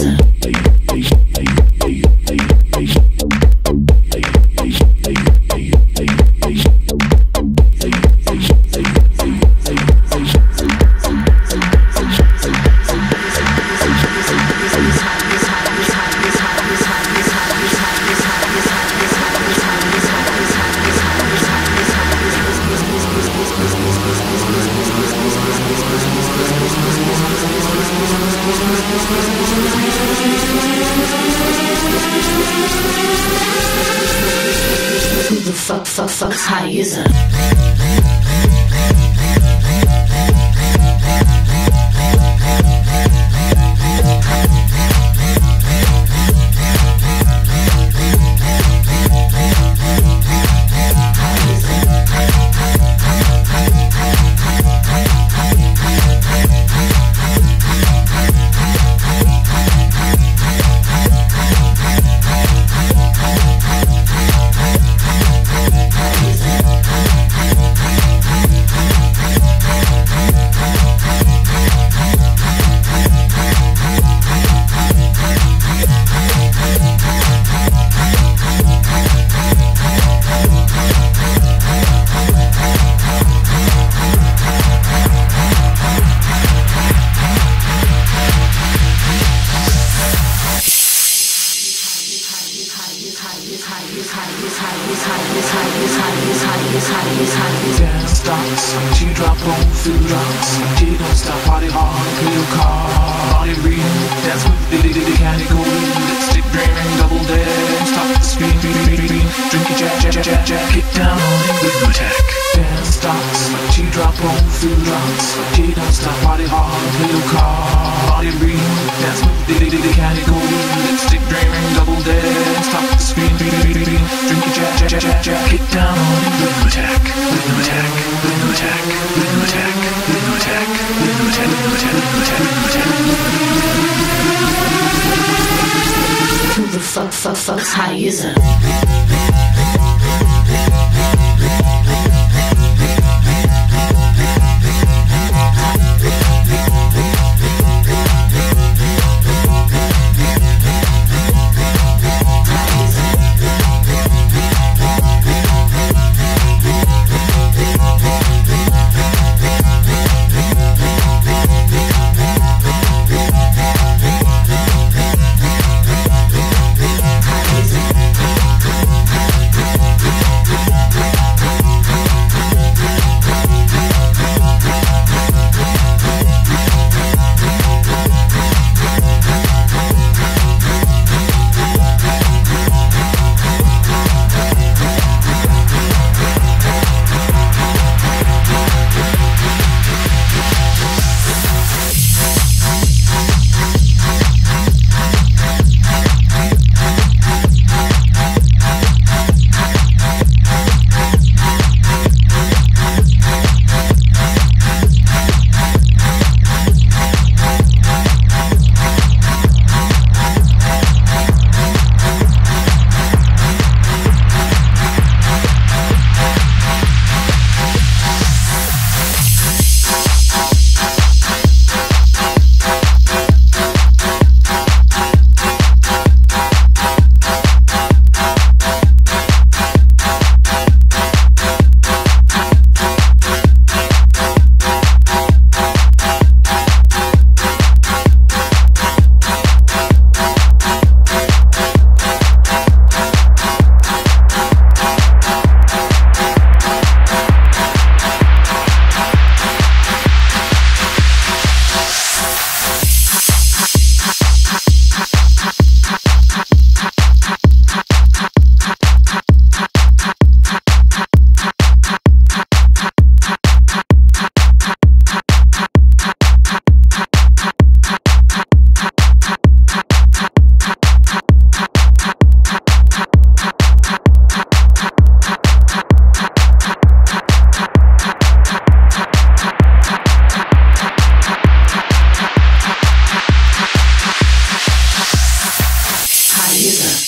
Peace. fuck, fuck, fuck Haezer. Dance stops, she on food rocks She party hard, real car Body reading, dance with the little mechanical Lipstick dreaming, double dare Stop the speed, drink it, jack, jack, jack, jack, dancing drums. She don't stop party hard, little car. Body beat, dance with the diddy diddy candy cool Lipstick dreaming, double dare. Stop the screen, beat Drink your jack, jack, jack, jack Get down on it, rhythm attack. Rhythm attack, rhythm attack Rhythm attack, rhythm attack Rhythm attack, rhythm attack, rhythm attack, rhythm attack. To the fuck, fuck, fucks Haezer Deezer.